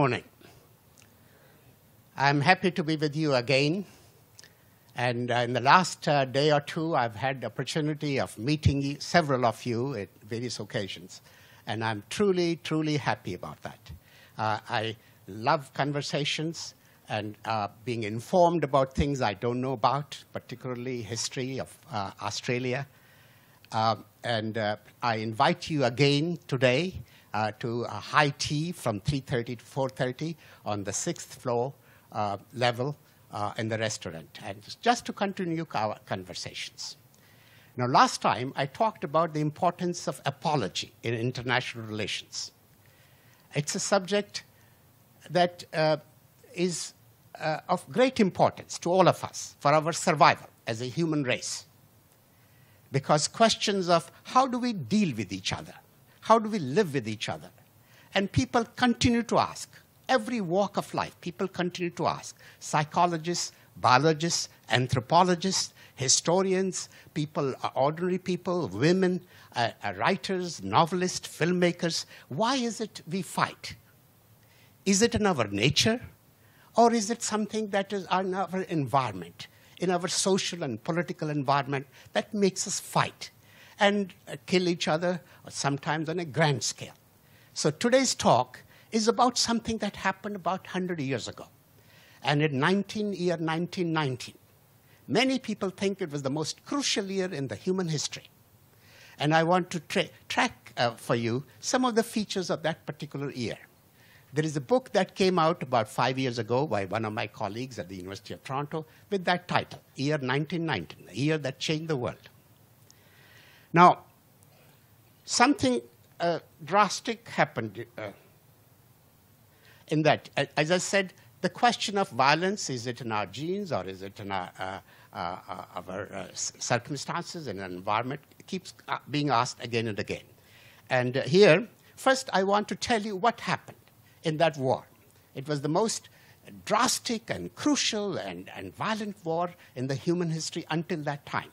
morning. I'm happy to be with you again. And uh, in the last uh, day or two, I've had the opportunity of meeting several of you at various occasions. And I'm truly, truly happy about that. Uh, I love conversations and uh, being informed about things I don't know about, particularly history of uh, Australia. Um, and uh, I invite you again today uh, to a high tea from 3.30 to 4.30 on the sixth floor uh, level uh, in the restaurant, and just to continue our conversations. Now, last time I talked about the importance of apology in international relations. It's a subject that uh, is uh, of great importance to all of us for our survival as a human race. Because questions of how do we deal with each other, how do we live with each other? And people continue to ask. Every walk of life, people continue to ask. Psychologists, biologists, anthropologists, historians, people, uh, ordinary people, women, uh, uh, writers, novelists, filmmakers, why is it we fight? Is it in our nature? Or is it something that is in our environment, in our social and political environment that makes us fight? And kill each other, sometimes on a grand scale. So today's talk is about something that happened about 100 years ago. And in 19, year 1919, many people think it was the most crucial year in the human history. And I want to tra track uh, for you some of the features of that particular year. There is a book that came out about five years ago by one of my colleagues at the University of Toronto with that title, Year 1919, the year that changed the world. Now, something uh, drastic happened uh, in that. As I said, the question of violence, is it in our genes or is it in our, uh, uh, uh our uh, circumstances and environment, keeps being asked again and again. And here, first I want to tell you what happened in that war. It was the most drastic and crucial and, and violent war in the human history until that time.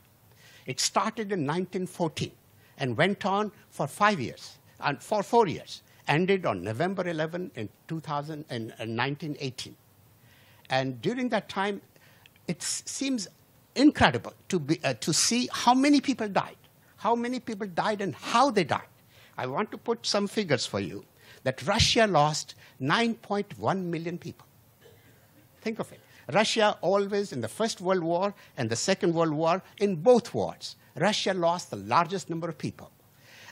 It started in 1914 and went on for five years, and for four years, ended on November 11 in 2000 in, in 1918. And during that time, it seems incredible to, be, uh, to see how many people died, how many people died and how they died. I want to put some figures for you that Russia lost 9.1 million people. Think of it. Russia always, in the First World War and the Second World War, in both wars, Russia lost the largest number of people.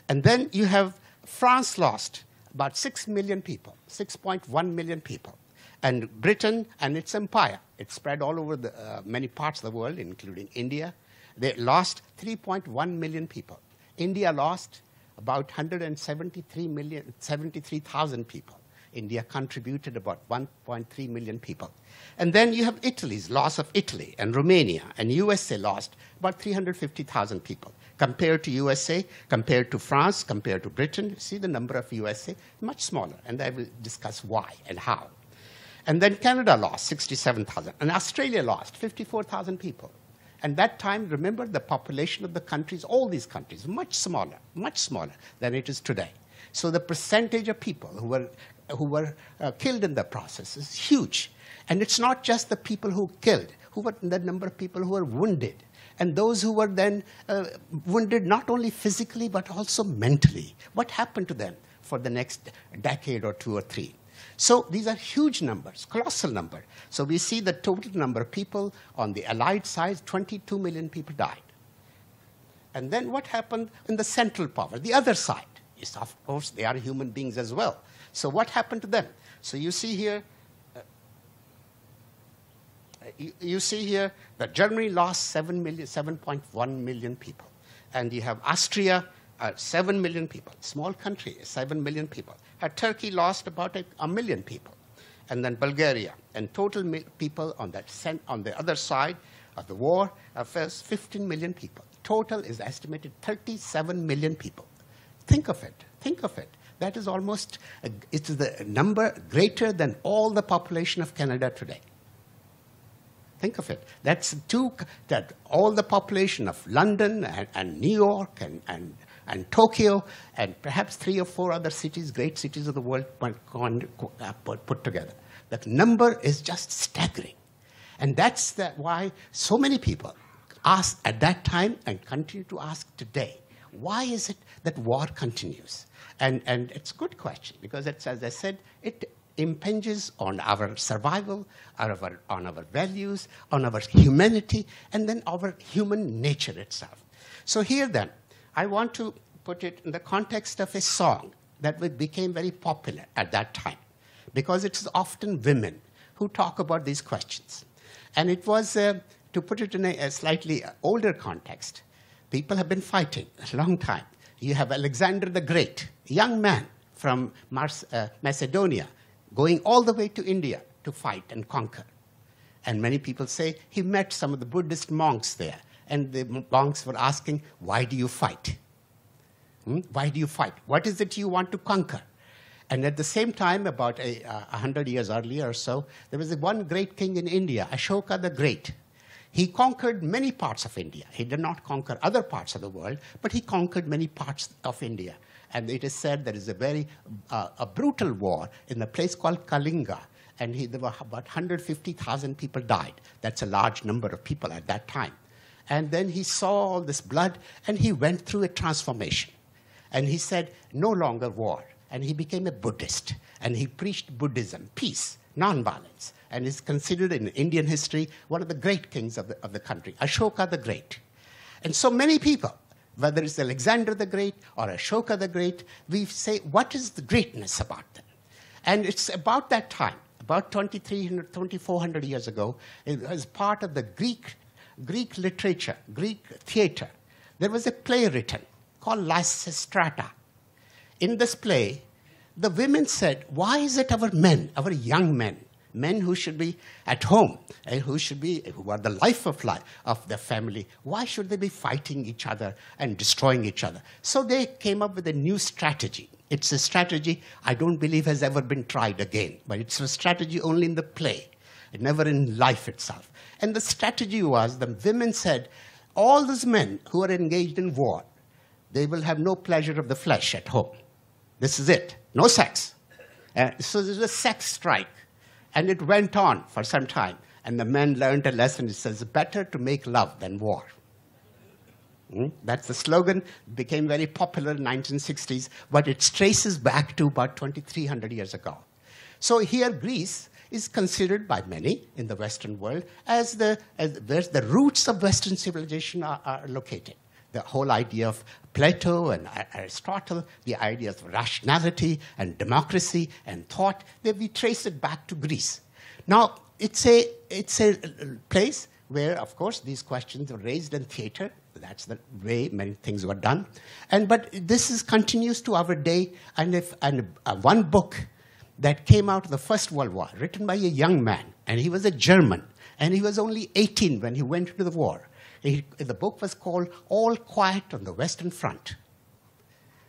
And then you have France lost about 6 million people, 6.1 million people. And Britain and its empire, it spread all over the, uh, many parts of the world, including India. They lost 3.1 million people. India lost about 173 million, 73,000 people. India contributed about 1.3 million people. And then you have Italy's loss of Italy and Romania, and USA lost about 350,000 people. Compared to USA, compared to France, compared to Britain, see the number of USA, much smaller, and I will discuss why and how. And then Canada lost 67,000, and Australia lost 54,000 people. And that time, remember, the population of the countries, all these countries, much smaller, much smaller than it is today. So the percentage of people who were, who were uh, killed in the process is huge. And it's not just the people who killed, who were the number of people who were wounded. And those who were then uh, wounded not only physically, but also mentally. What happened to them for the next decade or two or three? So these are huge numbers, colossal number. So we see the total number of people on the Allied side, 22 million people died. And then what happened in the Central Power, the other side? Is of course, they are human beings as well. So what happened to them? So you see here you, you see here that Germany lost 7 million, 7.1 million people. And you have Austria, uh, 7 million people, small country, 7 million people. Uh, Turkey lost about a, a, million people. And then Bulgaria. And total people on, that on the other side of the war uh, 15 million people. Total is estimated 37 million people. Think of it. Think of it. That is almost, uh, it's the number greater than all the population of Canada today. Think of it. That's two, that all the population of London and, and New York and, and and Tokyo, and perhaps three or four other cities, great cities of the world, uh, put together. That number is just staggering. And that's why so many people asked at that time and continue to ask today, why is it that war continues? And, and it's a good question because it's, as I said, it impinges on our survival, on our, on our values, on our humanity, and then our human nature itself. So here then, I want to put it in the context of a song that became very popular at that time because it's often women who talk about these questions. And it was, uh, to put it in a, a, slightly older context, people have been fighting a long time. You have Alexander the Great, young man from Mars, uh, Macedonia, going all the way to India to fight and conquer. And many people say he met some of the Buddhist monks there. And the monks were asking, Why do you fight? Hmm? Why do you fight? What is it you want to conquer? And at the same time, about a uh, hundred years earlier or so, there was one great king in India, Ashoka the Great. He conquered many parts of India. He did not conquer other parts of the world, but he conquered many parts of India. And it is said there is a very uh, a brutal war in a place called Kalinga. And he, there were about 150,000 people died. That's a large number of people at that time. And then he saw all this blood, and he went through a transformation. And he said, no longer war and he became a Buddhist. And he preached Buddhism, peace, nonviolence, and is considered in Indian history one of the great kings of the, of the country, Ashoka the Great. And so many people, whether it's Alexander the Great or Ashoka the Great, we say, what is the greatness about them? And it's about that time, about 2,300, 2,400 years ago, as part of the Greek, Greek literature, Greek theater, there was a play written called Lysistrata in this play, the women said, Why is it our men, our young men, men who should be at home and who should be who are the life of life of the family? Why should they be fighting each other and destroying each other? So they came up with a new strategy. It's a strategy i don't believe has ever been tried again but it's a strategy only in the play never in life itself. And the strategy was the women said all those men who are engaged in war they will have no pleasure of the flesh at home. This is it. No sex. Uh, so there's a sex strike. And it went on for some time. And the men learned a lesson. It says, better to make love than war. Mm? That's the slogan. became very popular in the 1960s, but it traces back to about 2,300 years ago. So here, Greece is considered by many in the Western world as the, as where the roots of Western civilization are, are located the whole idea of Plato and Aristotle, the ideas of rationality and democracy and thought, that we trace it back to Greece. Now, it's a, it's a place where, of course, these questions were raised in theater. That's the way many things were done. And, but this is, continues to our day. And, if, and uh, one book that came out of the First World War, written by a young man, and he was a German, and he was only 18 when he went into the war. He, the book was called All Quiet on the Western Front.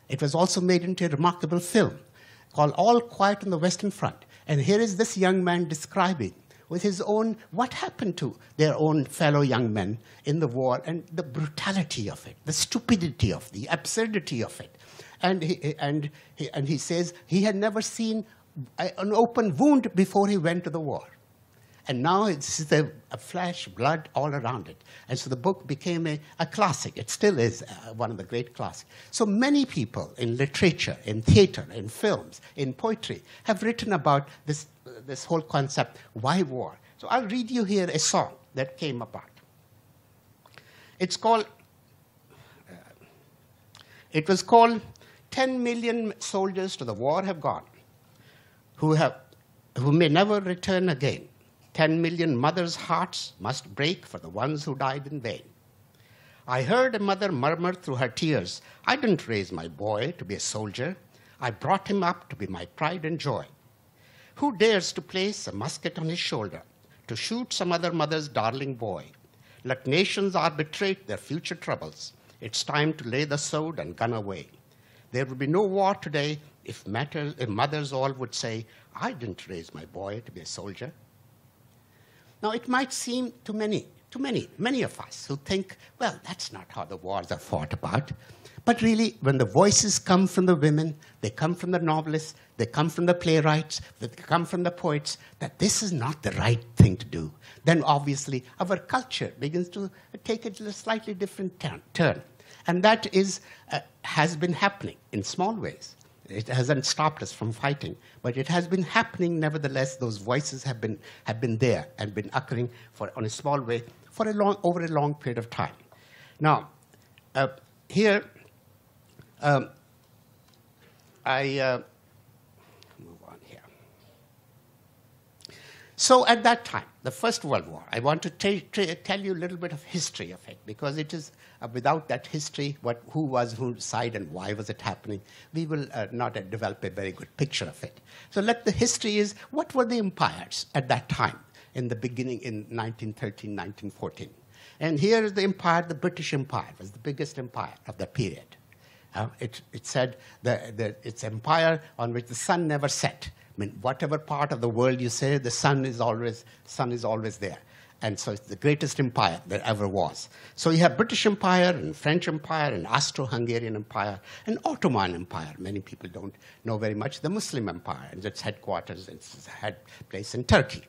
It was also made into a remarkable film called All Quiet on the Western Front. And here is this young man describing with his own what happened to their own fellow young men in the war and the brutality of it, the stupidity of it, the absurdity of it. And he, and, he, and he says he had never seen an open wound before he went to the war. And now it's the flesh, blood all around it. And so the book became a, a classic. It still is uh, one of the great classics. So many people in literature, in theater, in films, in poetry have written about this, uh, this whole concept why war? So I'll read you here a song that came about. It's called, uh, it was called 10 million soldiers to the war have gone, who, have, who may never return again 10 million mothers' hearts must break for the ones who died in vain. I heard a mother murmur through her tears, I didn't raise my boy to be a soldier. I brought him up to be my pride and joy. Who dares to place a musket on his shoulder to shoot some other mother's darling boy? Let nations arbitrate their future troubles. It's time to lay the sword and gun away. There would be no war today if, matters, if mothers all would say, I didn't raise my boy to be a soldier. Now, it might seem to many to many, many of us who think, well, that's not how the wars are fought about. But really, when the voices come from the women, they come from the novelists, they come from the playwrights, they come from the poets, that this is not the right thing to do, then obviously our culture begins to take it a slightly different turn. And that is, uh, has been happening in small ways. It hasn't stopped us from fighting, but it has been happening nevertheless. Those voices have been, have been there and been occurring for, on a small way for a long, over a long period of time. Now, uh, here, um, I uh, move on here. So at that time, the First World War, I want to tell you a little bit of history of it because it is uh, without that history, what, who was whose side and why was it happening, we will uh, not uh, develop a very good picture of it. So let the history is what were the empires at that time in the beginning in 1913, 1914. And here is the empire, the British Empire was the biggest empire of that period. Uh, it, it, said that, that it's empire on which the sun never set. I mean, whatever part of the world you say, the sun is always, sun is always there. And so it's the greatest empire there ever was. So you have British Empire and French Empire and Austro-Hungarian Empire and Ottoman Empire. Many people don't know very much. The Muslim Empire and its headquarters, its head place in Turkey.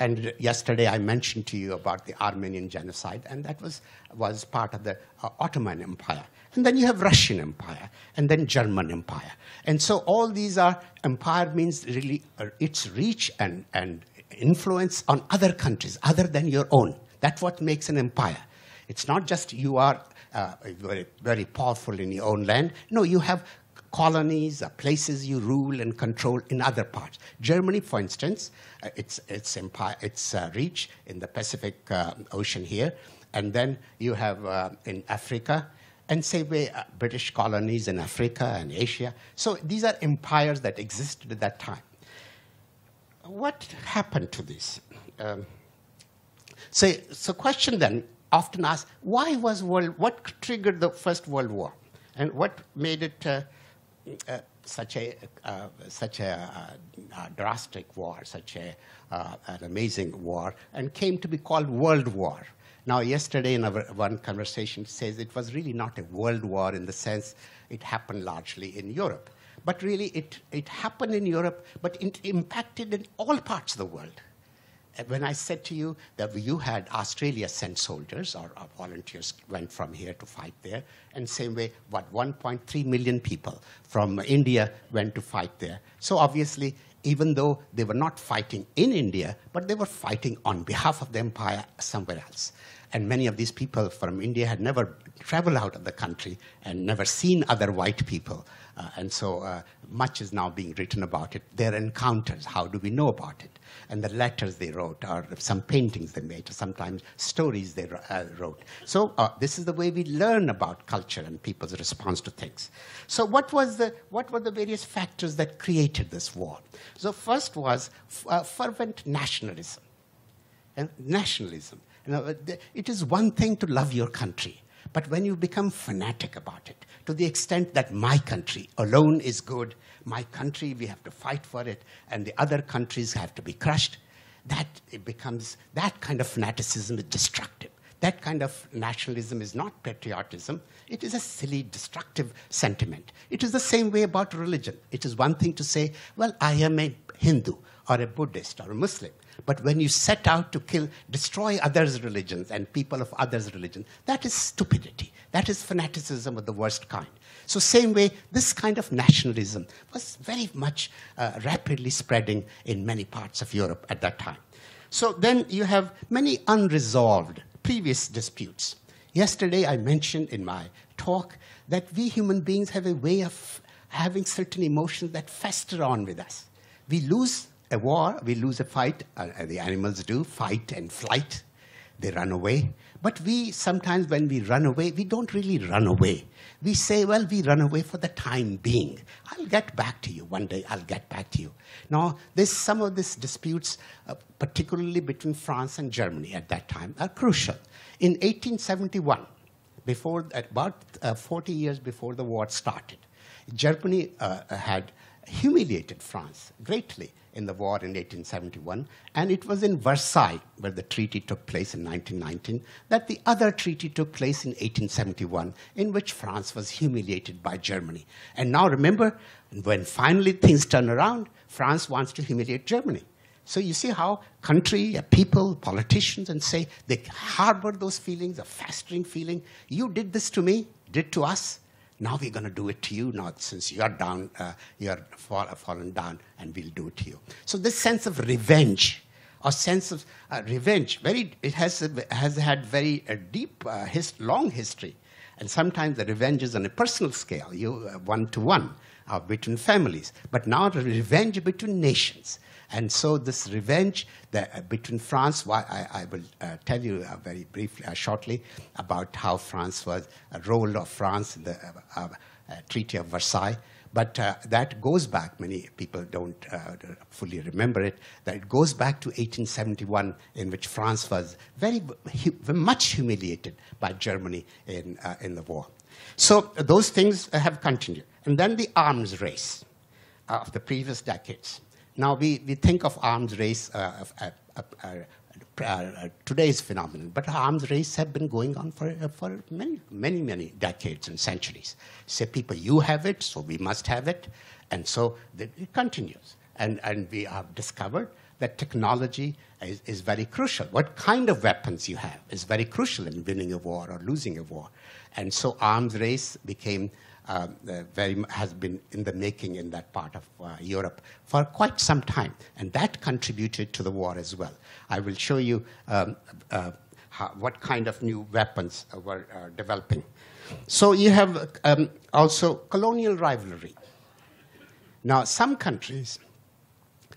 And yesterday I mentioned to you about the Armenian genocide, and that was, was part of the uh, Ottoman Empire. And then you have Russian Empire, and then German Empire. And so all these are, empire means really uh, its reach and, and influence on other countries other than your own. That's what makes an empire. It's not just you are uh, very, very powerful in your own land. No, you have colonies, uh, places you rule and control in other parts. Germany, for instance, uh, its, its, empire, its uh, reach in the Pacific uh, Ocean here, and then you have uh, in Africa, and say we, British colonies in Africa and Asia. So these are empires that existed at that time. What happened to this? Um, so, so question then often asked, why was world, what triggered the First World War? And what made it uh, such a uh, such a, uh, drastic war, such a, uh, an amazing war, and came to be called World War. Now, yesterday in our one conversation says it was really not a world war in the sense it happened largely in Europe, but really it it happened in Europe, but it impacted in all parts of the world uh, when I said to you that you had Australia sent soldiers or, or, volunteers went from here to fight there, and same way, what 1.3 million people from India went to fight there. So obviously, even though they were not fighting in India, but they were fighting on behalf of the empire somewhere else. And many of these people from India had never traveled out of the country and never seen other white people. Uh, and so uh, much is now being written about it. Their encounters, how do we know about it? And the letters they wrote, or some paintings they made, or sometimes stories they uh, wrote. So uh, this is the way we learn about culture and people's response to things. So what, was the, what were the various factors that created this war? So first was uh, fervent nationalism. And nationalism. You know, it is one thing to love your country, but when you become fanatic about it, to the extent that my country alone is good, my country, we have to fight for it, and the other countries have to be crushed, that it becomes, that kind of fanaticism is destructive. That kind of nationalism is not patriotism. It is a silly, destructive sentiment. It is the same way about religion. It is one thing to say, well, I am a Hindu or a Buddhist or a Muslim. But when you set out to kill, destroy others' religions and people of others' religions, that is stupidity. That is fanaticism of the worst kind. So same way, this kind of nationalism was very much uh, rapidly spreading in many parts of Europe at that time. So then you have many unresolved previous disputes. Yesterday I mentioned in my talk that we human beings have a way of having certain emotions that fester on with us. We lose a war, we lose a fight, uh, the animals do, fight and flight, they run away. But we, sometimes when we run away, we don't really run away. We say, well, we run away for the time being. I'll get back to you. One day I'll get back to you. Now, there's some of these disputes, uh, particularly between France and Germany at that time, are crucial. In 1871, before, about uh, 40 years before the war started, Germany uh, had humiliated France greatly in the war in 1871, and it was in Versailles, where the treaty took place in 1919, that the other treaty took place in 1871, in which France was humiliated by Germany. And now remember, when finally things turn around, France wants to humiliate Germany. So you see how country, people, politicians, and say they harbor those feelings, a festering feeling. You did this to me, did to us. Now we're going to do it to you. Now since you're down, uh, you're fall, fallen down, and we'll do it to you. So this sense of revenge, or sense of uh, revenge, very it has has had very uh, deep, uh, his, long history, and sometimes the revenge is on a personal scale, you uh, one to one, between families. But now revenge between nations. And so this revenge that, uh, between France, I, I will uh, tell you uh, very briefly, uh, shortly, about how France was, a role of France in the uh, uh, Treaty of Versailles. But that goes back, many people don't fully remember it, that it goes back to 1871, in which France was very, much humiliated by Germany in, in the war. So those things have continued. And then the arms race of the previous decades. Now, we, we think of arms race uh, uh, uh, uh, today's phenomenon, but arms race have been going on for, uh, for many, many, many decades and centuries. Say, people, you have it, so we must have it, and so it continues. And, and we have discovered that technology is, is, very crucial. What kind of weapons you have is very crucial in winning a war or losing a war. And so arms race became uh, very has been in the making in that part of uh, Europe for quite some time, and that contributed to the war as well. I will show you um, uh, how, what kind of new weapons were uh, developing. So you have um, also colonial rivalry. Now, some countries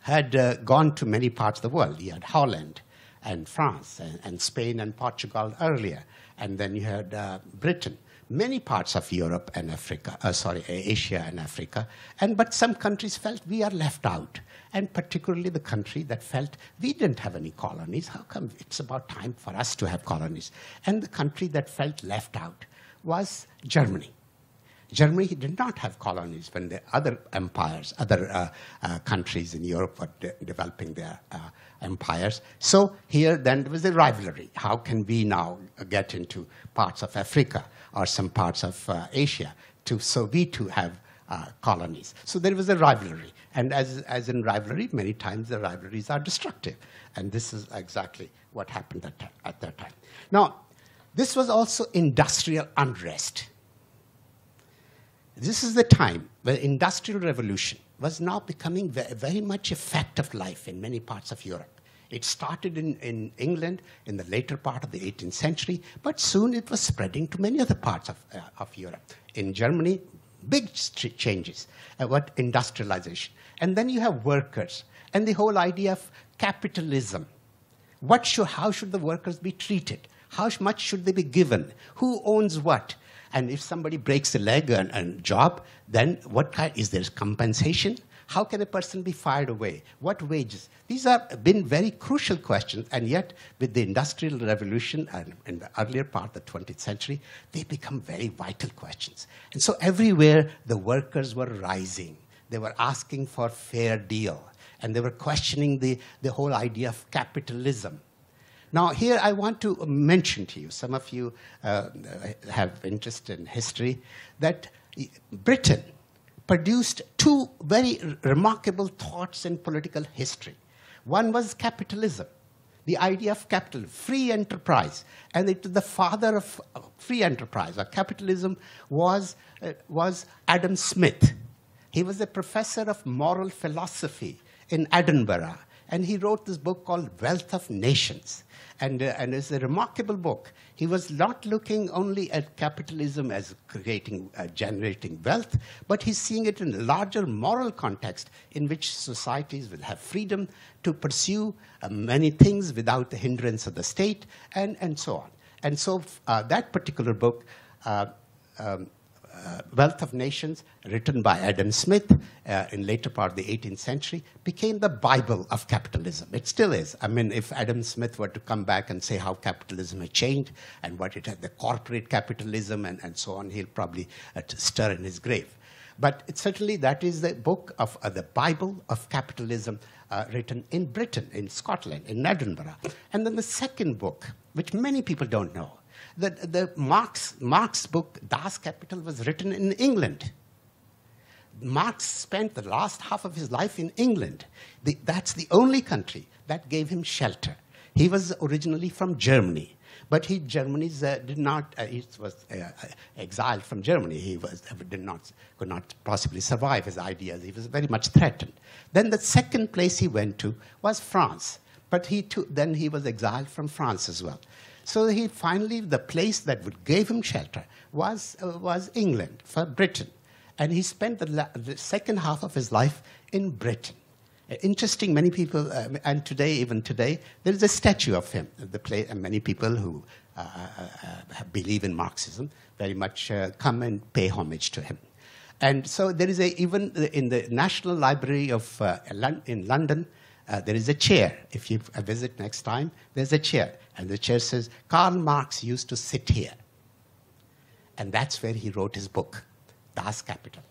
had uh, gone to many parts of the world. You had Holland and France and, and Spain and Portugal earlier, and then you had uh, Britain many parts of Europe and Africa, uh, sorry, Asia and Africa, and but some countries felt we are left out, and particularly the country that felt we didn't have any colonies. How come it's about time for us to have colonies? And the country that felt left out was Germany. Germany did not have colonies when the other empires, other uh, uh, countries in Europe were de developing their uh, empires. So here then there was a rivalry. How can we now get into parts of Africa or some parts of uh, Asia to, so we too have uh, colonies. So there was a rivalry. And as, as in rivalry, many times the rivalries are destructive. And this is exactly what happened at, at that time. Now, this was also industrial unrest. This is the time where industrial revolution was now becoming very, very much a fact of life in many parts of Europe. It started in, in England in the later part of the 18th century, but soon it was spreading to many other parts of, uh, of Europe. In Germany, big changes about industrialization. And then you have workers and the whole idea of capitalism. What should, how should the workers be treated? How much should they be given? Who owns what? And if somebody breaks a leg and, and job, then what kind, is there compensation? How can a person be fired away? What wages? These have been very crucial questions, and yet with the Industrial Revolution and in the earlier part of the 20th century, they become very vital questions. And so everywhere the workers were rising. They were asking for fair deal, and they were questioning the, the whole idea of capitalism. Now, here I want to mention to you, some of you uh, have interest in history, that Britain produced two very remarkable thoughts in political history. One was capitalism, the idea of capital, free enterprise. And it, the father of free enterprise or capitalism was, uh, was Adam Smith. He was a professor of moral philosophy in Edinburgh. And he wrote this book called Wealth of Nations and, uh, and it's a remarkable book. He was not looking only at capitalism as creating, uh, generating wealth, but he's seeing it in a larger moral context in which societies will have freedom to pursue uh, many things without the hindrance of the state, and, and so on. And so uh, that particular book uh, um, Wealth of Nations, written by Adam Smith uh, in later part of the 18th century, became the Bible of capitalism. It still is. I mean, if Adam Smith were to come back and say how capitalism has changed and what it had, the corporate capitalism and, and so on, he'll probably uh, stir in his grave. But certainly that is the book of uh, the Bible of capitalism uh, written in Britain, in Scotland, in Edinburgh. And then the second book, which many people don't know, the, the Marx, Marx book, Das Kapital, was written in England. Marx spent the last half of his life in England. The, that's the only country that gave him shelter. He was originally from Germany. But he, Germany uh, did not, uh, he was uh, exiled from Germany. He was, uh, did not, could not possibly survive his ideas. He was very much threatened. Then the second place he went to was France. But he too, then he was exiled from France as well. So he finally, the place that would give him shelter was, uh, was England, for Britain. And he spent the, the second half of his life in Britain interesting. Many people, uh, and today, even today, there is a statue of him. The play, and many people who uh, uh, uh believe in Marxism very much uh, come and pay homage to him. And so there is a, even in the National Library of uh, in London, there is a chair. If you visit next time, there's a chair. And the chair says, Karl Marx used to sit here. And that's where he wrote his book, Das Kapital.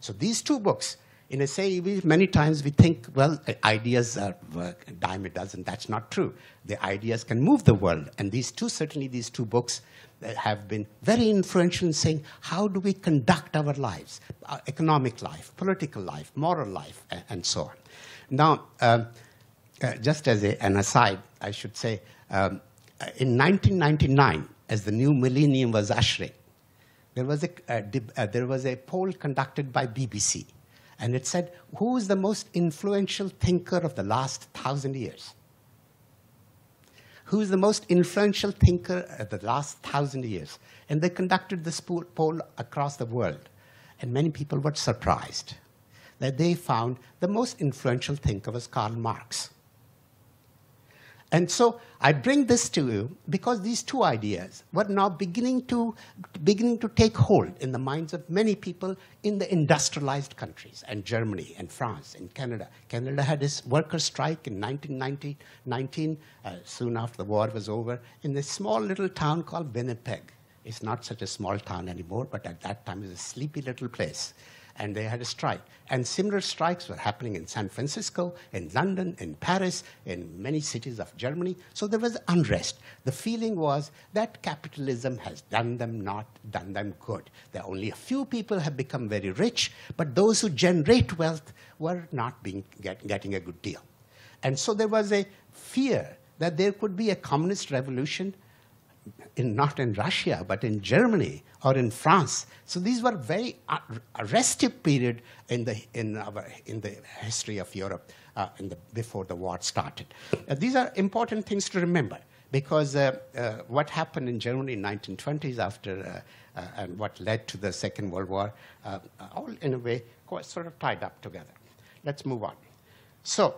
So these two books, in a say, we, many times we think, well, ideas are a dime a dozen. That's not true. The ideas can move the world. And these two, certainly these two books, uh, have been very influential in saying how do we conduct our lives, our economic life, political life, moral life, and so on. Now, um, uh, just as a, an aside, I should say, um, uh, in 1999, as the new millennium was ushering, there was a, uh, there was a poll conducted by BBC and it said, who is the most influential thinker of the last thousand years? Who is the most influential thinker of the last thousand years? And they conducted this poll across the world. And many people were surprised that they found the most influential thinker was Karl Marx. And so I bring this to you because these two ideas were now beginning to, beginning to take hold in the minds of many people in the industrialized countries, and Germany, and France, and Canada. Canada had its worker strike in 1919, uh, soon after the war was over, in this small little town called Winnipeg. It's not such a small town anymore, but at that time it was a sleepy little place and they had a strike. And similar strikes were happening in San Francisco, in London, in Paris, in many cities of Germany. So there was unrest. The feeling was that capitalism has done them not done them good. There are only a few people have become very rich, but those who generate wealth were not being, get, getting a good deal. And so there was a fear that there could be a communist revolution in, not in Russia, but in Germany or in France. So these were very restive period in the, in, our, in the history of Europe uh, the, before the war started. Uh, these are important things to remember because uh, uh what happened in Germany in 1920s after uh, uh, and what led to the Second World War, all in a way quite sort of tied up together. Let's move on. So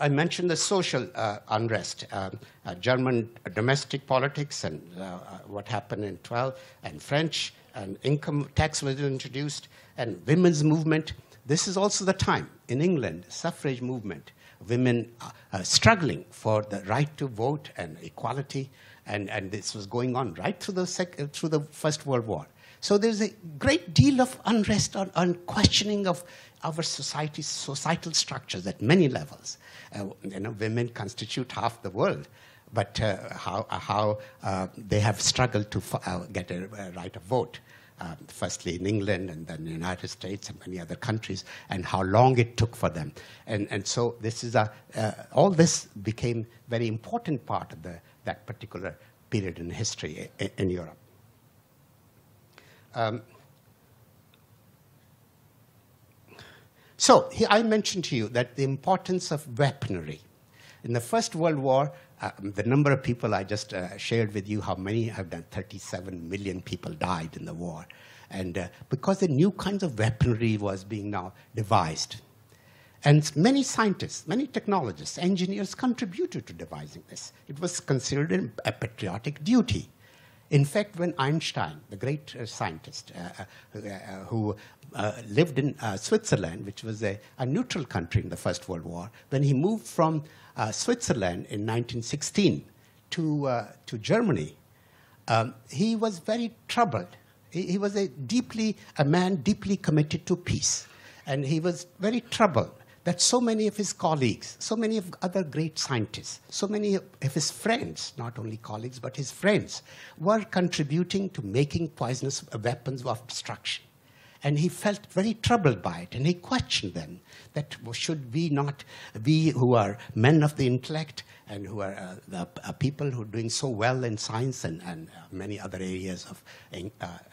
I mentioned the social uh, unrest, um, uh, German domestic politics and uh, uh what happened in 12, and French, and income tax was introduced, and women's movement. This is also the time in England, suffrage movement, women uh, struggling for the right to vote and equality, and, and this was going on right through the, through the First World War. So there's a great deal of unrest on, on questioning of our society's societal structures at many levels. Uh, you know, women constitute half the world, but uh, how, how uh, they have struggled to uh, get a, a, right of vote. Um, firstly in England and then the United States and many other countries, and how long it took for them. And, and so this is a, uh, all this became very important part of the, that particular period in history in, in Europe. Um, so I mentioned to you that the importance of weaponry. In the First World War, uh, the number of people I just uh, shared with you, how many have done, 37 million people died in the war. And uh, because the new kinds of weaponry was being now devised. And many scientists, many technologists, engineers contributed to devising this. It was considered a patriotic duty. In fact, when Einstein, the great uh, scientist uh, uh, uh who lived in Switzerland, which was a, a, neutral country in the First World War, when he moved from Switzerland in 1916 to, to Germany, um, he was very troubled He, he was a deeply, a man deeply committed to peace. And he was very troubled that so many of his colleagues, so many of other great scientists, so many of his friends, not only colleagues, but his friends, were contributing to making poisonous weapons of destruction. And he felt very troubled by it, and he questioned them that should we not, we who are men of the intellect and who are uh, the, uh, people who are doing so well in science and, and uh, many other areas of in,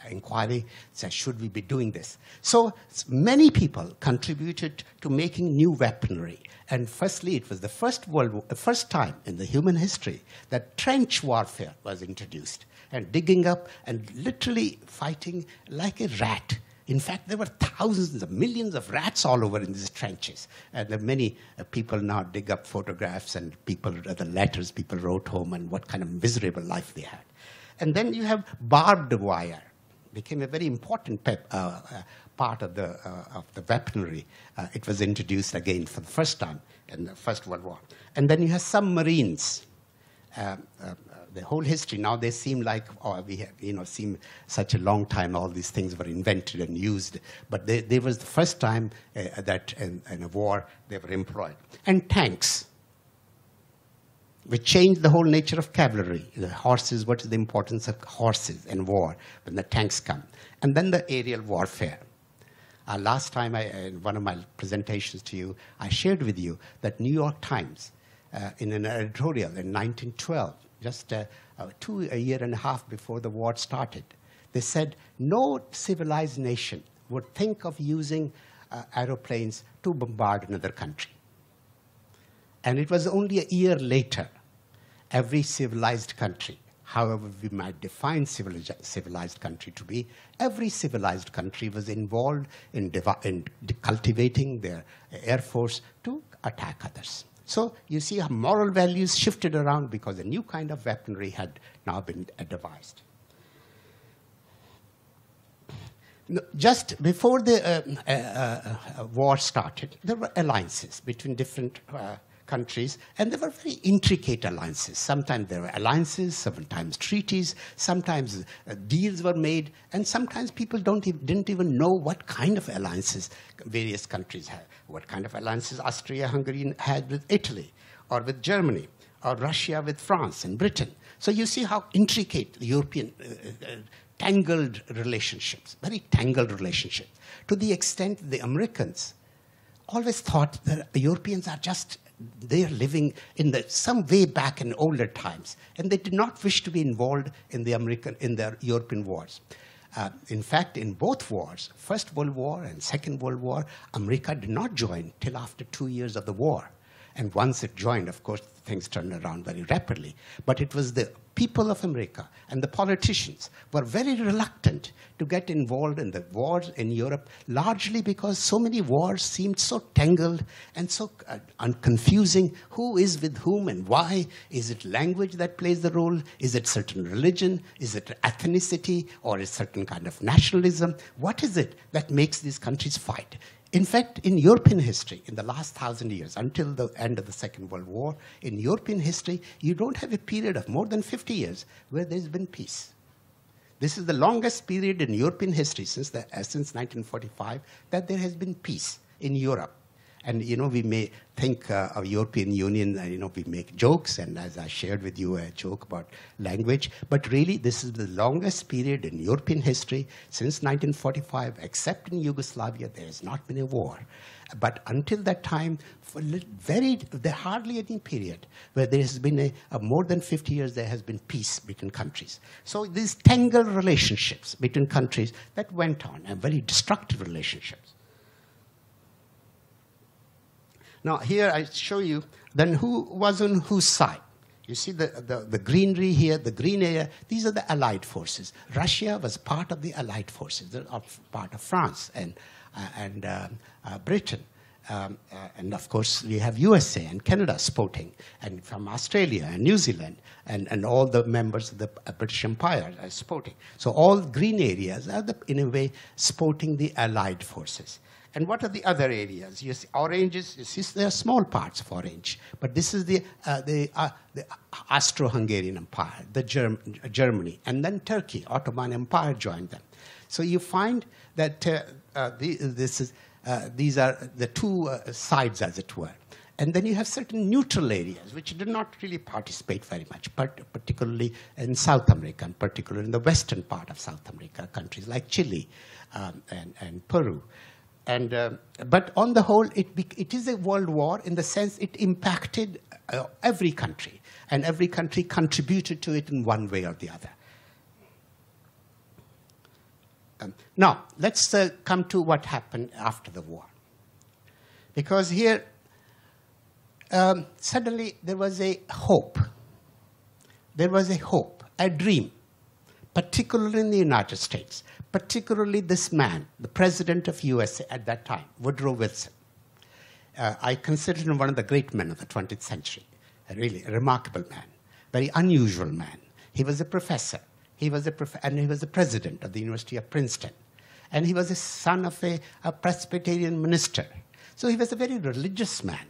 inquiry, said, should we be doing this? So many people contributed to making new weaponry. And firstly, it was the first, world, first time in the human history that trench warfare was introduced and digging up and literally fighting like a rat in fact, there were thousands of millions of rats all over in these trenches. And there are many uh, people now dig up photographs and people, uh, the letters people wrote home and what kind of miserable life they had. And then you have barbed wire, became a very important pep, uh, uh, part of the, uh, of the weaponry. Uh, it was introduced again for the first time in the First World War. And then you have submarines. Um, the whole history. Now they seem like, oh, we have, you know, seem such a long time all these things were invented and used. But they, they was the first time uh, that in, in, a war they were employed. And tanks, which changed the whole nature of cavalry. The horses, what is the importance of horses in war when the tanks come? And then the aerial warfare. Uh, last time, I, in one of my presentations to you, I shared with you that New York Times, uh, in an editorial in 1912, just uh, uh, two, a year and a half before the war started. They said no civilized nation would think of using uh, aeroplanes to bombard another country. And it was only a year later, every civilized country, however we might define civilized country to be, every civilized country was involved in, in cultivating their air force to attack others. So you see how moral values shifted around because a new kind of weaponry had now been devised. Just before the uh, uh, uh, war started, there were alliances between different uh, countries, and they were very intricate alliances. Sometimes there were alliances, sometimes treaties, sometimes uh, deals were made, and sometimes people don't e didn't even know what kind of alliances various countries had. What kind of alliances Austria-Hungary had with Italy, or with Germany, or Russia with France and Britain. So you see how intricate the European uh, uh, tangled relationships, very tangled relationships, to the extent the Americans always thought that the Europeans are just they are living in the, some way back in older times, and they did not wish to be involved in the American, in the European wars. Uh, in fact, in both wars, First World War and Second World War, America did not join till after two years of the war. And once it joined, of course, things turned around very rapidly. But it was the people of America and the politicians were very reluctant to get involved in the wars in Europe, largely because so many wars seemed so tangled and so uh, confusing. Who is with whom and why? Is it language that plays the role? Is it certain religion? Is it ethnicity? Or is certain kind of nationalism? What is it that makes these countries fight? In fact, in European history, in the last thousand years, until the end of the Second World War, in European history, you don't have a period of more than 50 years where there's been peace. This is the longest period in European history since, the, uh, since 1945 that there has been peace in Europe. And, you know, we may think uh, of European Union, uh, you know, we make jokes, and as I shared with you a joke about language, but really this is the longest period in European history since 1945, except in Yugoslavia, there has not been a war. But until that time, for very, there hardly any period where there has been a, a, more than 50 years, there has been peace between countries. So these tangled relationships between countries that went on, and very destructive relationships. Now here I show you then who was on whose side. You see the, the, the, greenery here, the green area, these are the Allied forces. Russia was part of the Allied forces, part of France and, uh, and uh, uh, Britain. Um, uh, and of course, we have USA and Canada supporting, and from Australia and New Zealand, and, and all the members of the uh, British Empire are supporting. So all green areas are, the, in a way, supporting the Allied forces. And what are the other areas? You see, oranges, you see, there are small parts of orange, but this is the, uh, the, uh, the Austro-Hungarian Empire, the Germ Germany, and then Turkey, Ottoman Empire joined them. So you find that uh, uh the, this is, uh, these are the two uh, sides, as it were. And then you have certain neutral areas which did not really participate very much, but particularly in South America, and particularly in the western part of South America, countries like Chile um, and, and, Peru. And, uh, but on the whole, it, it is a world war in the sense it impacted uh, every country, and every country contributed to it in one way or the other. Um, now, let's uh, come to what happened after the war. Because here, um, suddenly there was a hope. There was a hope, a dream, particularly in the United States, particularly this man, the president of USA at that time, Woodrow Wilson. Uh, I consider him one of the great men of the 20th century, a really remarkable man, very unusual man. He was a professor. He was a prof- and he was the president of the University of Princeton. And he was the son of a, a Presbyterian minister. So he was a very religious man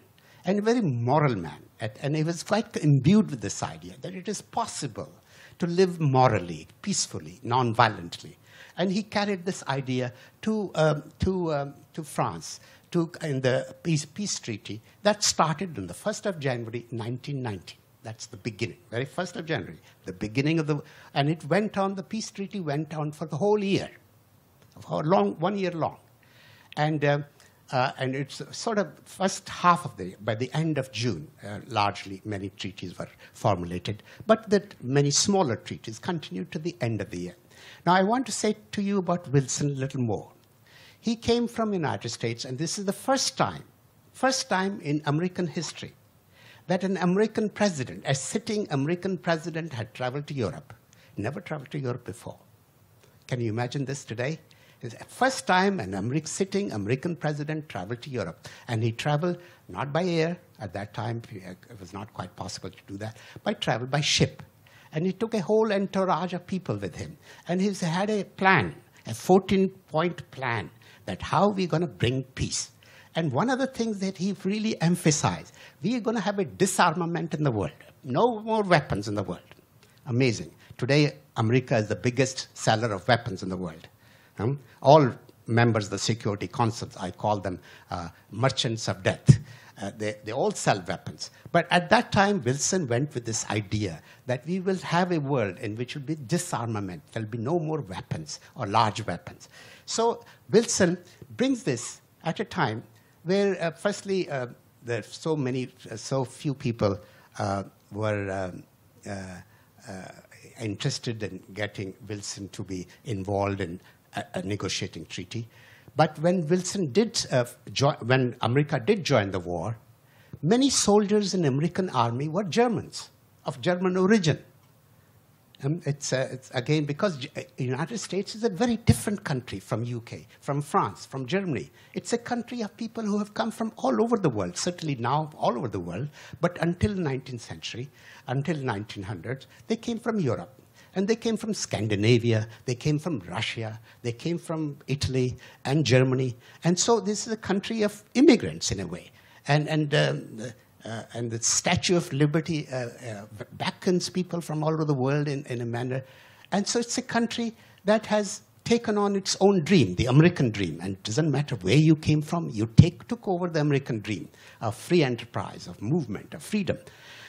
and a very moral man. And he was quite imbued with this idea that it is possible to live morally, peacefully, non-violently. And he carried this idea to, um, to, um, to France to, in the peace, peace treaty that started on the 1st of January 1990. That's the beginning, very 1st of January, the beginning of the, and it went on, the peace treaty went on for the whole year, for long, one year long. And uh, uh, and it's sort of first half of the, by the end of June, uh, largely many treaties were formulated, but that many smaller treaties continued to the end of the year. Now I want to say to you about Wilson a little more. He came from the United States, and this is the first time, first time in American history that an American president, a sitting American president had traveled to Europe. Never traveled to Europe before. Can you imagine this today? It's the first time an American, sitting American president traveled to Europe. And he traveled not by air, at that time it was not quite possible to do that, but traveled by ship. And he took a whole entourage of people with him. And he had a plan, a 14-point plan, that how we're going to bring peace. And one of the things that he really emphasized, we are going to have a disarmament in the world. No more weapons in the world. Amazing. Today, America is the biggest seller of weapons in the world. Um, all members of the Security Council, I call them uh, merchants of death. Uh, they, they all sell weapons. But at that time, Wilson went with this idea that we will have a world in which will be disarmament. There'll be no more weapons or large weapons. So Wilson brings this at a time where, uh, firstly, uh, there are so many, uh, so few people uh, were um, uh, interested in getting Wilson to be involved in a, a negotiating treaty. But when Wilson did, uh, when America did join the war, many soldiers in the American army were Germans of German origin. Um, it's, uh, it's, again because the uh, United States is a very different country from UK, from France, from Germany. It's a country of people who have come from all over the world, certainly now all over the world, but until the 19th century, until 1900s, they came from Europe. And they came from Scandinavia, they came from Russia, they came from Italy and Germany. And so this is a country of immigrants in a way. And, and, um, uh, and the Statue of Liberty uh, uh, beckons people from all over the world in, in a manner. And so it's a country that has taken on its own dream, the American dream. And it doesn't matter where you came from, you take, took over the American dream of free enterprise, of movement, of freedom.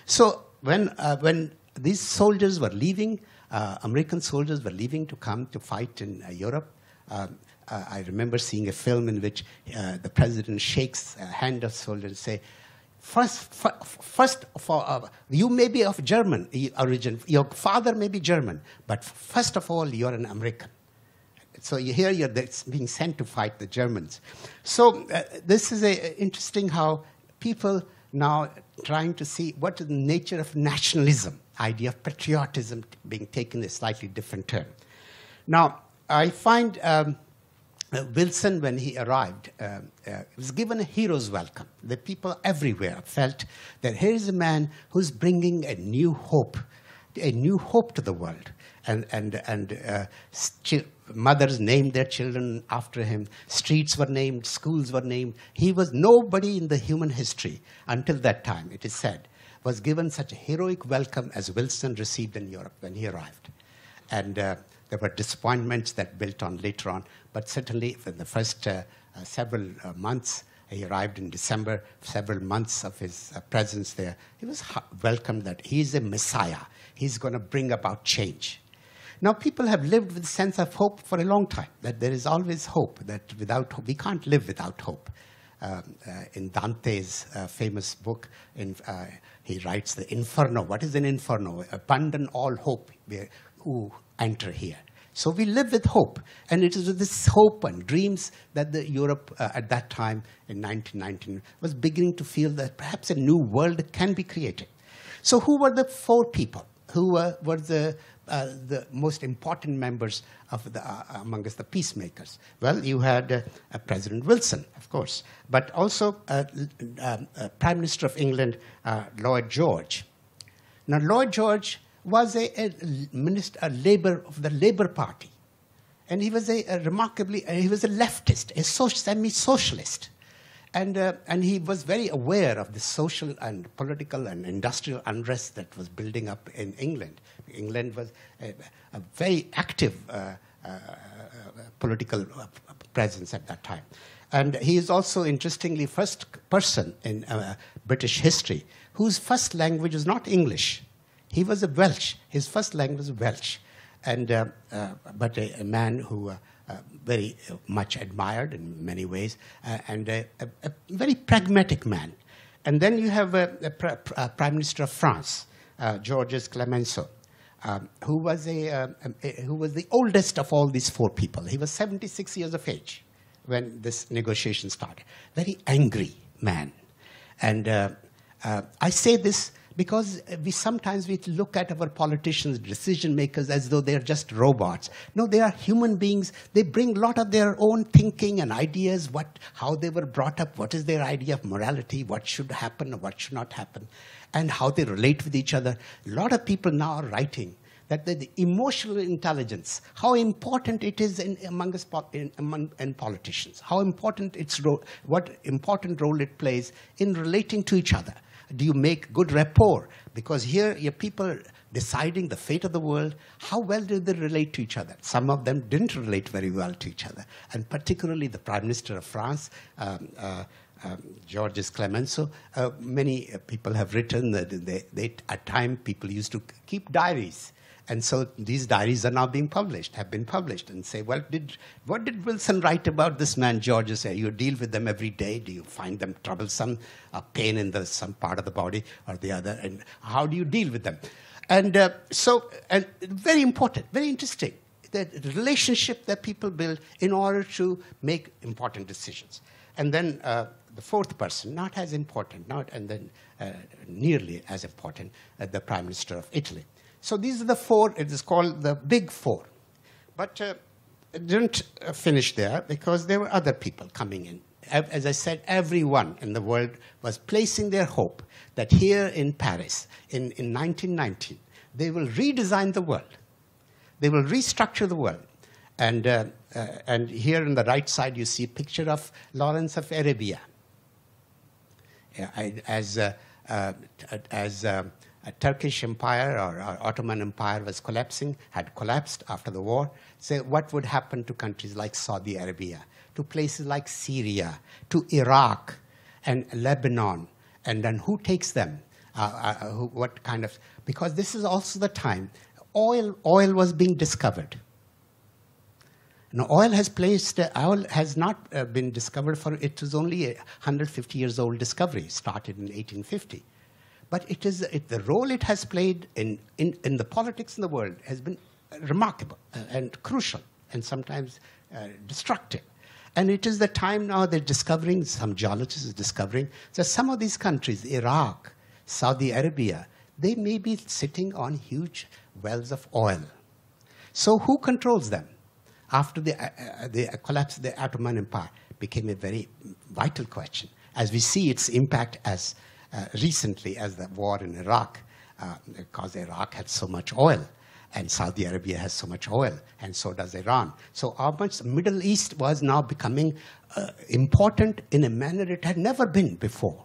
So when, uh, when these soldiers were leaving, American soldiers were leaving to come to fight in uh, Europe. Um, uh, I remember seeing a film in which uh, the president shakes a hand of soldiers and say, first, first for, uh, you may be of German origin, your father may be German, but first of all, you're an American. So you hear you're being sent to fight the Germans. So uh, this is a, interesting how people now trying to see what is the nature of nationalism idea of patriotism being taken a slightly different turn. Now, I find um, uh, Wilson, when he arrived, uh, uh, was given a hero's welcome. The people everywhere felt that here is a man who's bringing a new hope, a new hope to the world. And, and, and uh, mothers named their children after him. Streets were named, schools were named. He was nobody in the human history until that time, it is said, was given such a heroic welcome as Wilson received in Europe when he arrived. And uh, there were disappointments that built on later on, but certainly in the first uh, uh, several uh, months, he arrived in December, several months of his uh, presence there. He was welcomed that he is a messiah. He's going to bring about change. Now, people have lived with a sense of hope for a long time, that there is always hope, that without hope, we can't live without hope. Um, uh, in Dante's famous book, in, he writes the Inferno. What is an inferno? Abandon all hope who enter here. So we live with hope. And it is with this hope and dreams that the Europe uh, at that time in 1919 was beginning to feel that perhaps a new world can be created. So who were the four people who uh, were the, uh, the most important members of the, uh, among us, the peacemakers? Well, you had uh, President Wilson, of course, but also uh, um, Prime Minister of England, Lloyd George. Now, Lloyd George was a, a minister, a labor of the Labour Party. And he was a, a remarkably, uh, he was a leftist, a social, semi-socialist. And, uh, and he was very aware of the social and political and industrial unrest that was building up in England. England was a, a very active uh, uh, uh political presence at that time. And he is also, interestingly, first person in British history whose first language was not English, he was a Welsh. His first language was Welsh, and but a, a, man who uh, very much admired in many ways, uh, and a, a, a, very pragmatic man. And then you have a, Prime Minister of France, uh, Georges Clemenceau, um, who was um, um, a, who was the oldest of all these four people. He was 76 years of age when this negotiation started. Very angry man, and uh, uh, I say this because we sometimes we look at our politicians, decision makers, as though they're just robots. No, they are human beings. They bring a lot of their own thinking and ideas, what, how they were brought up, what is their idea of morality, what should happen, what should not happen, and how they relate with each other. A lot of people now are writing that the, the emotional intelligence, how important it is in, among us in, among, in politicians, how important its role, what important role it plays in relating to each other do you make good rapport? Because here you're people deciding the fate of the world. How well do they relate to each other? Some of them didn't relate very well to each other. And particularly the Prime Minister of France, um, uh, um, Georges Clemenceau, uh, many uh, people have written that they, they, at time people used to keep diaries and so these diaries are now being published, have been published, and say, well, did, what did Wilson write about this man, Georges? You deal with them every day. Do you find them troublesome, a pain in the, some part of the body or the other? And how do you deal with them? And uh, so, and very important, very interesting, the relationship that people build in order to make important decisions. And then uh, the fourth person, not as important, not and then uh, nearly as important, uh, the Prime Minister of Italy. So these are the four, it is called the big four. But uh, didn't uh, finish there because there were other people coming in. As I said, everyone in the world was placing their hope that here in Paris in, in 1919, they will redesign the world. They will restructure the world. And, uh, uh, and here on the right side, you see a picture of Lawrence of Arabia. As, uh, uh, as a Turkish empire or, or, Ottoman empire was collapsing, had collapsed after the war. So what would happen to countries like Saudi Arabia, to places like Syria, to Iraq and Lebanon? And then who takes them? Uh, uh, who, what kind of, because this is also the time oil, oil was being discovered. Now, oil has placed, oil has not uh, been discovered for, it was only a 150 years old discovery, started in 1850 but it is it, the role it has played in, in, in, the politics in the world has been remarkable uh, and crucial and sometimes uh, destructive. And it is the time now they're discovering, some geologists are discovering, that some of these countries, Iraq, Saudi Arabia, they may be sitting on huge wells of oil. So who controls them? After the, uh, uh the collapse of the Ottoman Empire became a very vital question. As we see its impact as uh, recently as the war in Iraq, uh, because Iraq had so much oil. and Saudi Arabia has so much oil, and so does Iran. So our Middle East was now becoming uh, important in a manner it had never been before.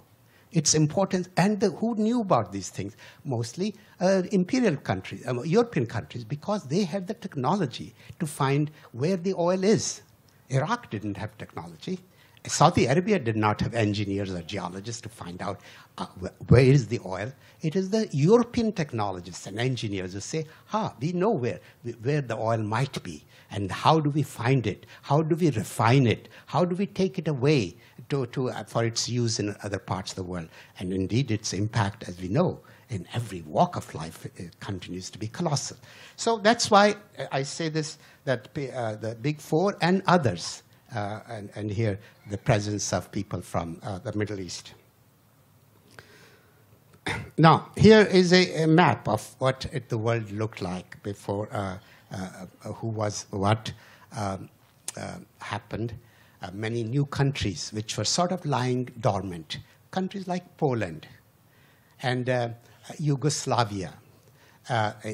Its importance, and the, who knew about these things? Mostly uh, imperial countries, uh, European countries, because they had the technology to find where the oil is. Iraq didn't have technology. Saudi Arabia did not have engineers or geologists to find out uh, where is the oil. It is the European technologists and engineers who say, ha, we know where, where the oil might be. And how do we find it? How do we refine it? How do we take it away to, to, uh, for its use in other parts of the world? And indeed, its impact, as we know, in every walk of life continues to be colossal. So that's why I say this, that uh, the Big Four and others uh, and, and, here the presence of people from uh, the Middle East. Now, here is a, a map of what it, the world looked like before, uh, uh who was what um, uh, happened. Uh, many new countries which were sort of lying dormant. Countries like Poland and Yugoslavia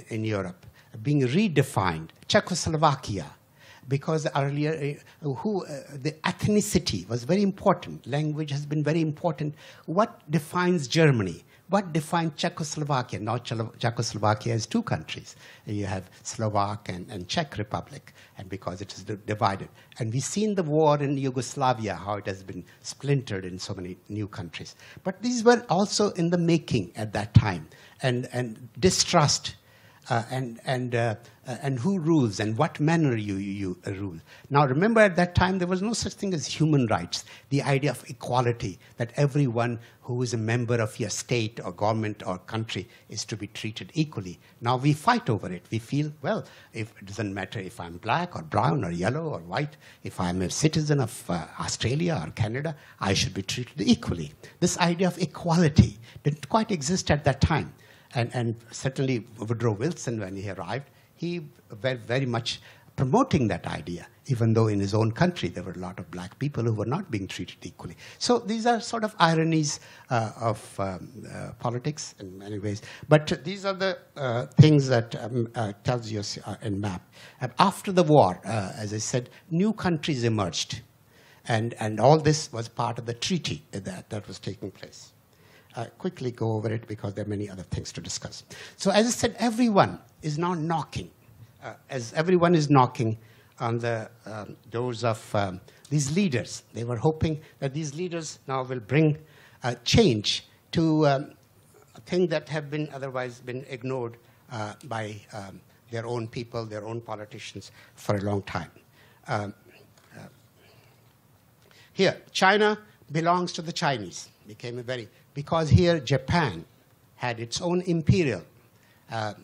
in Europe being redefined, Czechoslovakia, because earlier uh, who, uh, the ethnicity was very important. Language has been very important. What defines Germany? What defined Czechoslovakia? Now Czechoslovakia has two countries. You have Slovak and, and Czech Republic, and because it is divided. And we've seen the war in Yugoslavia, how it has been splintered in so many new countries. But these were also in the making at that time. And, and distrust uh, and, and, uh, uh, and who rules and what manner you, you, rule. Now, remember at that time, there was no such thing as human rights, the idea of equality, that everyone who is a member of your state or government or country is to be treated equally. Now we fight over it. We feel, well, if, it doesn't matter if I'm black or brown or yellow or white, if I'm a citizen of uh, Australia or Canada, I should be treated equally. This idea of equality didn't quite exist at that time. And, and certainly Woodrow Wilson, when he arrived, he very, very much promoting that idea, even though in his own country there were a lot of black people who were not being treated equally. So these are sort of ironies uh, of um, uh, politics in many ways. But these are the uh, things that um, uh, tells you uh, in map. And after the war, uh, as I said, new countries emerged. And, and all this was part of the treaty that, that was taking place uh, quickly go over it because there are many other things to discuss. So as I said, everyone is now knocking. Uh, as everyone is knocking on the um, doors of um, these leaders, they were hoping that these leaders now will bring uh, change to um, things that have been otherwise been ignored uh, by um, their own people, their own politicians for a long time. Um, uh, here, China belongs to the Chinese. Became a very because here Japan had its own imperial uh,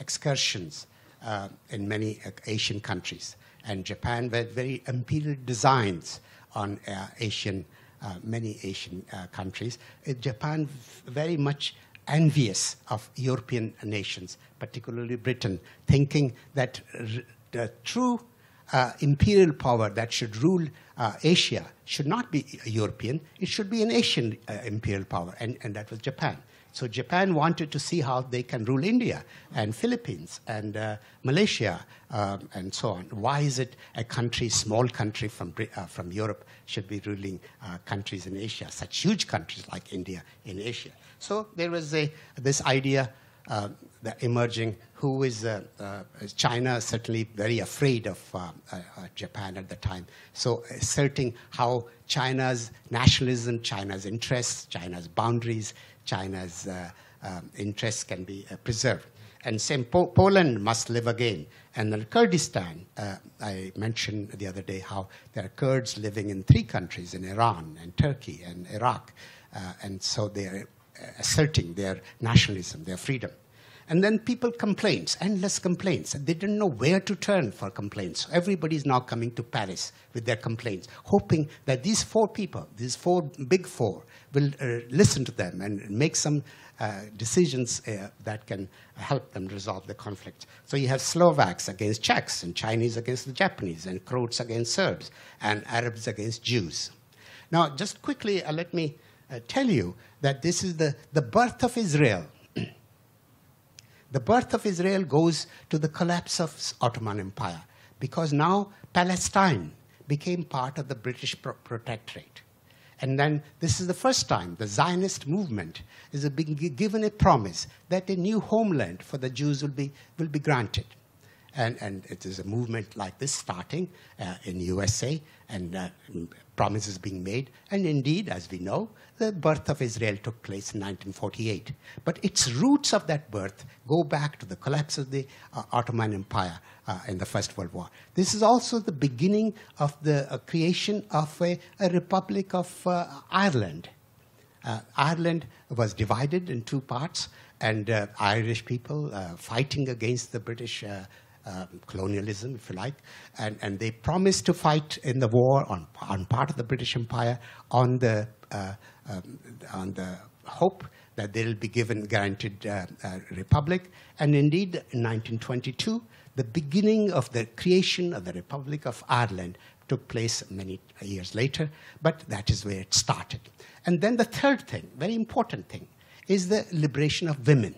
excursions uh, in many uh, Asian countries. And Japan had very imperial designs on uh, Asian, uh, many Asian countries. Japan very much envious of European nations, particularly Britain, thinking that the true uh, imperial power that should rule uh, Asia should not be European, it should be an Asian uh, imperial power, and, and that was Japan. So Japan wanted to see how they can rule India and Philippines and uh, Malaysia um, and so on. Why is it a country, small country from, uh, from Europe, should be ruling uh, countries in Asia, such huge countries like India in Asia? So there was a, this idea uh, the emerging, who is uh, uh, China certainly very afraid of uh, uh, Japan at the time. So asserting how China's nationalism, China's interests, China's boundaries, China's um, interests can be preserved. And same, po Poland must live again. And then Kurdistan, I mentioned the other day how there are Kurds living in three countries, in Iran and Turkey and Iraq. and so they are asserting their nationalism, their freedom. And then people complaints, endless complaints. They didn't know where to turn for complaints. Everybody is now coming to Paris with their complaints, hoping that these four people, these four big four, will uh, listen to them and make some uh, decisions uh, that can help them resolve the conflict. So you have Slovaks against Czechs, and Chinese against the Japanese, and Croats against Serbs, and Arabs against Jews. Now, just quickly, uh, let me uh, tell you that this is the, the birth of Israel The birth of Israel goes to the collapse of Ottoman Empire because now Palestine became part of the British pro- protectorate. And then this is the first time the Zionist movement is being given a promise that a new homeland for the Jews will be, will be granted. And, and it is a movement like this starting uh, in USA and uh, promises being made. And indeed, as we know, the birth of Israel took place in 1948. But its roots of that birth go back to the collapse of the uh, Ottoman Empire uh, in the First World War. This is also the beginning of the uh, creation of a, a Republic of uh, Ireland. Uh, Ireland was divided in two parts, and uh, Irish people fighting against the British um, colonialism, if you like, and, and they promised to fight in the war on, on part of the British Empire on the, uh, um, on the hope that they'll be given guaranteed uh, uh, republic. And indeed, in 1922, the beginning of the creation of the Republic of Ireland took place many years later, but that is where it started. And then the third thing, very important thing, is the liberation of women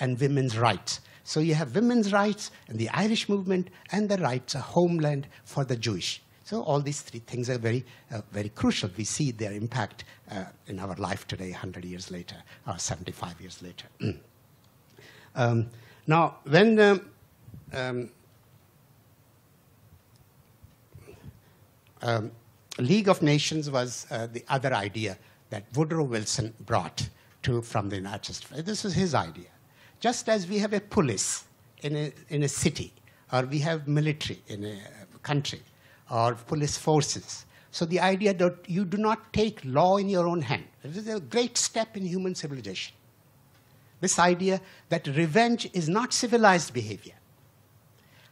and women's rights. So you have women's rights and the Irish movement and the rights, of homeland for the Jewish. So all these three things are very, uh, very crucial. We see their impact uh, in our life today, 100 years later, or 75 years later. um, now, when um, um, um, League of Nations was uh, the other idea that Woodrow Wilson brought to, from the United States. This was his idea. Just as we have a police in a, in a city, or we have military in a country, or police forces. So the idea that you do not take law in your own hand. Is a great step in human civilization. This idea that revenge is not civilized behavior.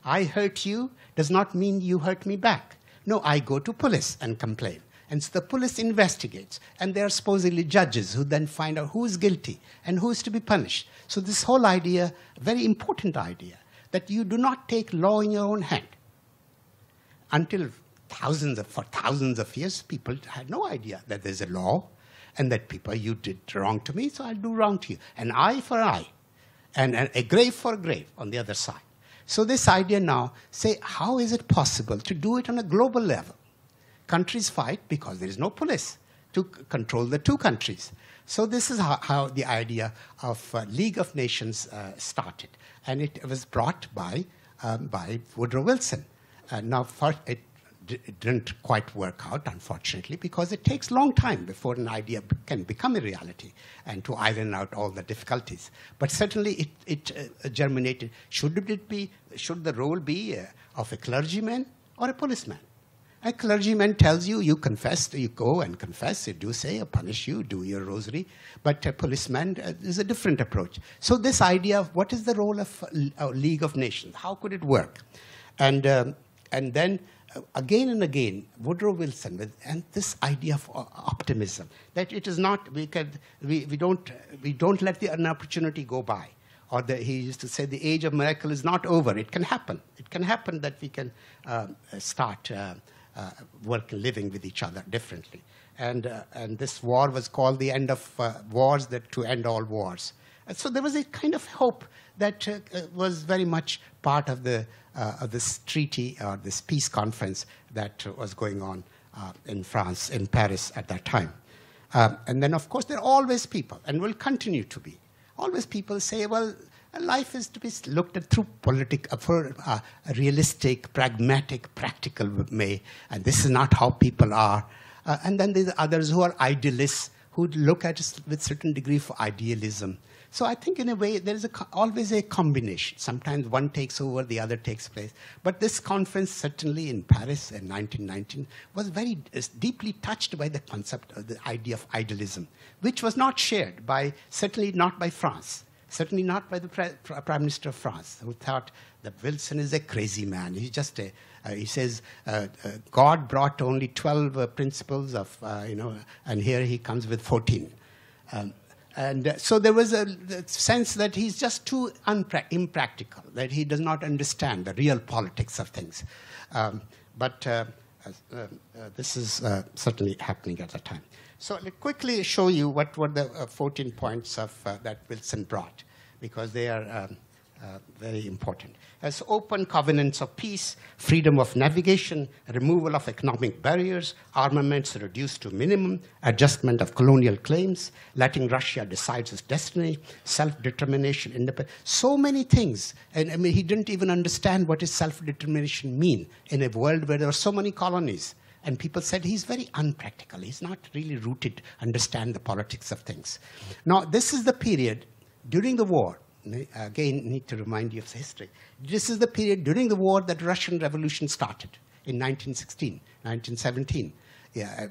I hurt you does not mean you hurt me back. No, I go to police and complain. And so the police investigates, and there are supposedly judges who then find out who is guilty and who is to be punished. So this whole idea, very important idea, that you do not take law in your own hand. Until thousands of, for thousands of years, people had no idea that there's a law and that people, you did wrong to me, so I'll do wrong to you. An eye for eye, and a grave for a grave on the other side. So this idea now, say, how is it possible to do it on a global level? Countries fight because there is no police to control the two countries. So this is how, how the idea of uh, League of Nations uh, started, and it was brought by um, by Woodrow Wilson. Uh, now, for, it, it, didn't quite work out, unfortunately, because it takes long time before an idea can become a reality and to iron out all the difficulties. But certainly, it, it uh, germinated. Should it be? Should the role be uh, of a clergyman or a policeman? A clergyman tells you, you confess, you go and confess, you do say, I punish you, do your rosary. But a policeman uh, is a different approach. So this idea of what is the role of a League of Nations, how could it work? And, um, and then uh, again and again, Woodrow Wilson, with, and this idea of uh, optimism, that it is not, we, can, we, we, don't, we don't let the, an opportunity go by. Or the, he used to say, the age of miracle is not over. It can happen. It can happen that we can uh, start uh, uh, work living with each other differently. And, uh, and this war was called the end of uh, wars that to end all wars. And so there was a kind of hope that was very much part of, the, of this treaty or this peace conference that was going on in France, in Paris at that time. Um, and then, of course, there are always people, and will continue to be. Always people say, well, life is to be looked at through politic, uh, for uh, a realistic, pragmatic, practical way. And this is not how people are. Uh, and then there's others who are idealists who look at it with certain degree of idealism. So I think in a way there is a, always a combination. Sometimes one takes over, the other takes place. But this conference, certainly in Paris in 1919, was very deeply touched by the concept of the idea of idealism, which was not shared by, certainly not by France certainly not by the Prime Minister of France, who thought that Wilson is a crazy man. He's just a, uh, he says, uh, uh, God brought only 12 uh, principles of, uh, you know, and here he comes with 14. Um, and uh, so there was a sense that he's just too impractical, that he does not understand the real politics of things. Um, but this is certainly happening at the time. So let me quickly show you what were the uh, 14 points of, uh, that Wilson brought, because they are, um, uh, very important. As open covenants of peace, freedom of navigation, removal of economic barriers, armaments reduced to minimum, adjustment of colonial claims, letting Russia decide its destiny, self-determination, independence, so many things. And I mean, he didn't even understand what does self-determination mean in a world where there are so many colonies. And people said he's very unpractical. He's not really rooted, understand the politics of things. Now, this is the period during the war again need to remind you of the history. This is the period during the war that Russian Revolution started in 1916, 1917, yeah,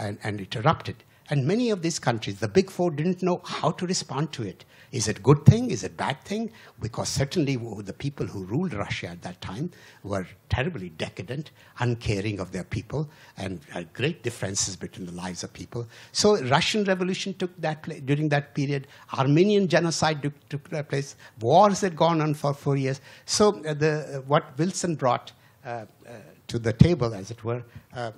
and, and it erupted. And many of these countries, the big four, didn't know how to respond to it. Is it good thing? Is it bad thing? Because certainly the people who ruled Russia at that time were terribly decadent, uncaring of their people, and uh, great differences between the lives of people. So Russian Revolution took that place during that period. Armenian genocide took, took place. Wars had gone on for four years. So uh, the, uh, what Wilson brought uh, uh, to the table, as it were, uh,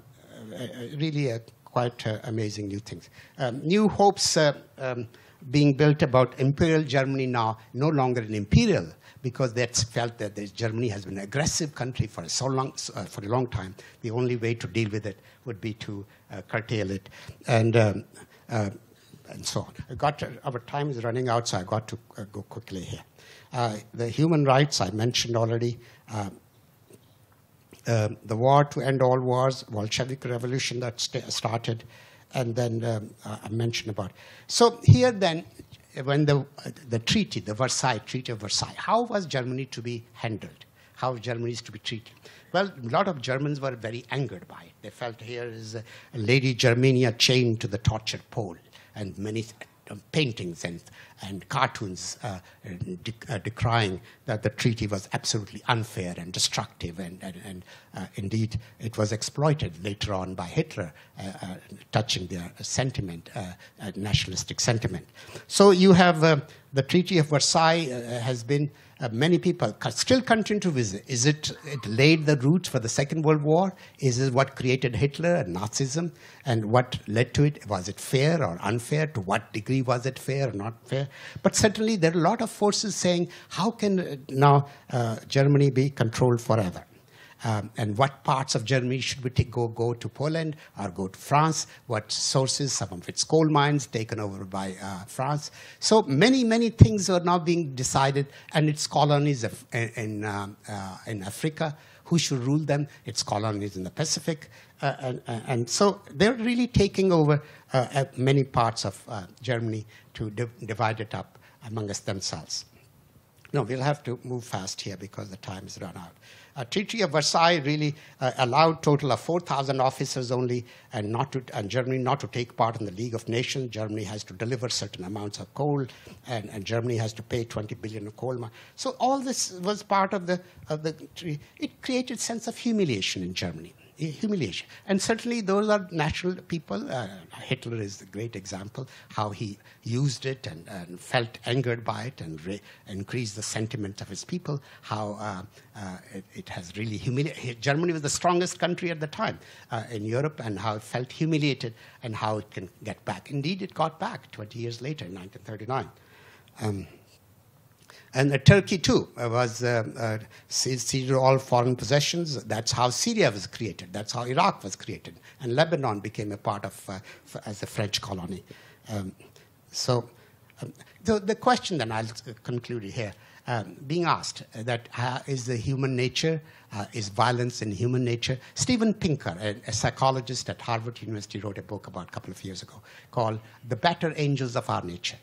really a quite uh, amazing new things. Um, new hopes uh, um, being built about imperial Germany now, no longer an imperial, because that's felt that Germany has been an aggressive country for, so long, uh, for a long time. The only way to deal with it would be to uh, curtail it. And, um, uh, and so on. I got to, our time is running out, so I got to uh, go quickly here. the human rights I mentioned already. The war to end all wars, Bolshevik revolution that st started, and then um, I mentioned about. So here then, when the, the treaty, the Versailles Treaty of Versailles, how was Germany to be handled? How Germany is to be treated? Well, a lot of Germans were very angered by it. They felt here is a, Lady Germania chained to the torture pole, and many paintings and, and cartoons uh, uh, decrying that the treaty was absolutely unfair and destructive, and, and, and uh, indeed it was exploited later on by Hitler, touching their sentiment, nationalistic sentiment. So you have the Treaty of Versailles has been uh, many people still continue to visit. Is it, it laid the roots for the Second World War? Is it what created Hitler and Nazism? And what led to it? Was it fair or unfair? To what degree was it fair or not fair? But certainly there are a lot of forces saying, how can uh, now uh, Germany be controlled forever? um, and what parts of Germany should we take, go, go to Poland or go to France, what sources, some of its coal mines taken over by uh, France. So many, many things are now being decided, and its colonies in, um, uh, in Africa, who should rule them, its colonies in the Pacific. Uh, and, and, so they're really taking over uh, many parts of uh, Germany to divide it up amongst themselves. No, we'll have to move fast here because the time has run out. Uh, Treaty of Versailles really uh, allowed total of 4,000 officers only, and not to, and Germany not to take part in the League of Nations. Germany has to deliver certain amounts of coal, and, and Germany has to pay 20 billion of coal. So all this was part of the of the. It created sense of humiliation in Germany humiliation. And certainly those are natural people. Uh, Hitler is a great example, how he used it and, and felt angered by it and increased the sentiment of his people, how uh, uh, it, it, has really humiliated. Germany was the strongest country at the time uh, in Europe and how it felt humiliated and how it can get back. Indeed, it got back 20 years later in 1939. Um, and uh, Turkey, too, uh, was uh, uh, ceded all foreign possessions. That's how Syria was created. That's how Iraq was created. And Lebanon became a part of, uh, as a French colony. Um, so um, the, the, question then, I'll conclude here, um, being asked that uh, is the human nature, uh, is violence in human nature? Steven Pinker, a, a, psychologist at Harvard University, wrote a book about a couple of years ago called The Better Angels of Our Nature.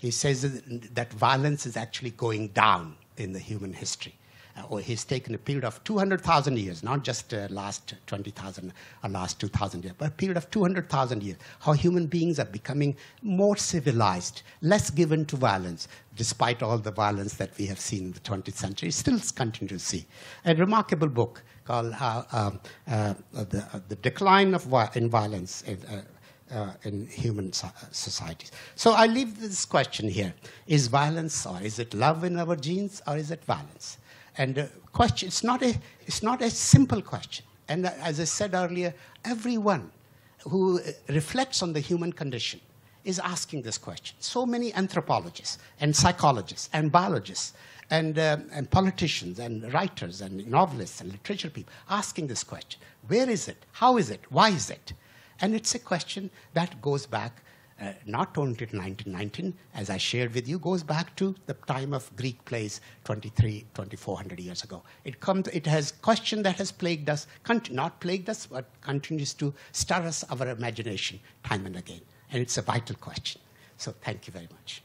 He says that violence is actually going down in the human history. Uh, or he's taken a period of 200,000 years, not just uh, last 20,000 or last 2,000 years, but a period of 200,000 years, how human beings are becoming more civilized, less given to violence, despite all the violence that we have seen in the 20th century, still continue to see. A remarkable book called uh, um, uh the, uh, the, Decline of in Violence, uh, uh, in human so societies. So I leave this question here. Is violence or is it love in our genes or is it violence? And the question, it's not a, it's not a simple question. And as I said earlier, everyone who reflects on the human condition is asking this question. So many anthropologists and psychologists and biologists and, um, and politicians and writers and novelists and literature people asking this question where is it? How is it? Why is it? And it's a question that goes back uh, not only to 1919, as I shared with you, goes back to the time of Greek plays 23, 2400 years ago. It, comes, it has a question that has plagued us, not plagued us, but continues to stir us our imagination time and again. And it's a vital question. So thank you very much.